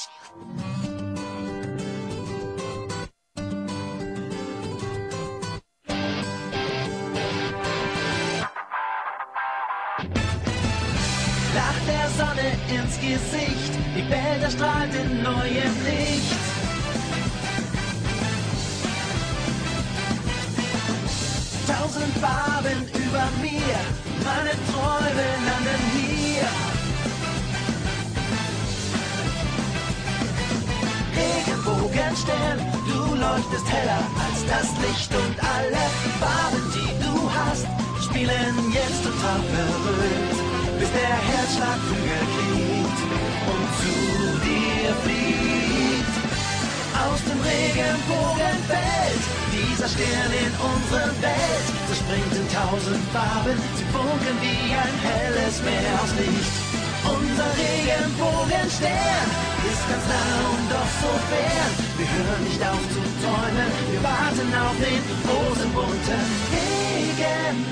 Lacht der Sonne ins Gesicht, die Welt erstrahlt in neuem Licht. Tausend Farben über mir, meine Träume du leuchtest heller als das Licht und alle Farben, die du hast, spielen jetzt total verrückt, bis der Herzschlag Flügel kriegt und zu dir fliegt. Aus dem Regenbogen fällt dieser Stern in unsere Welt, zerspringt in tausend Farben, sie funkeln wie ein helles Meer aus Licht. Unser Regenbogenstern ist ganz nah und doch so fern. Wir hören nicht auf zu träumen, wir warten auf den großen bunten Regenbogen.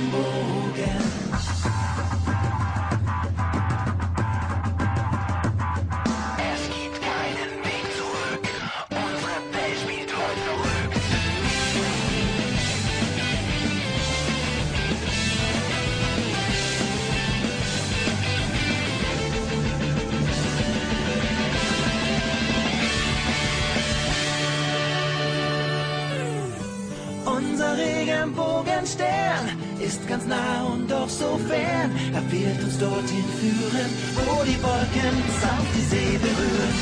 Regenbogenstern ist ganz nah und doch so fern. Er wird uns dorthin führen, wo die Wolken sanft die See berühren.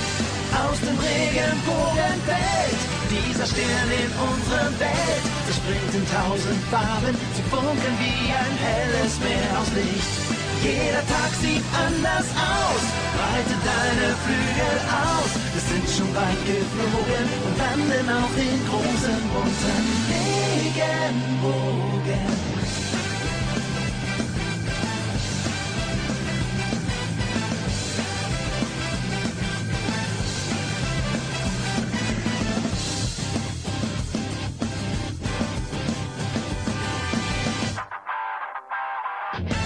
Aus dem Regenbogen fällt dieser Stern in unsere Welt. Zerspringt in tausend Farben, sie funkeln wie ein helles Meer aus Licht. Jeder Tag sieht anders aus, breite deine Flügel aus. Wir sind schon weit geflogen und landen auf den großen 행복엔 thank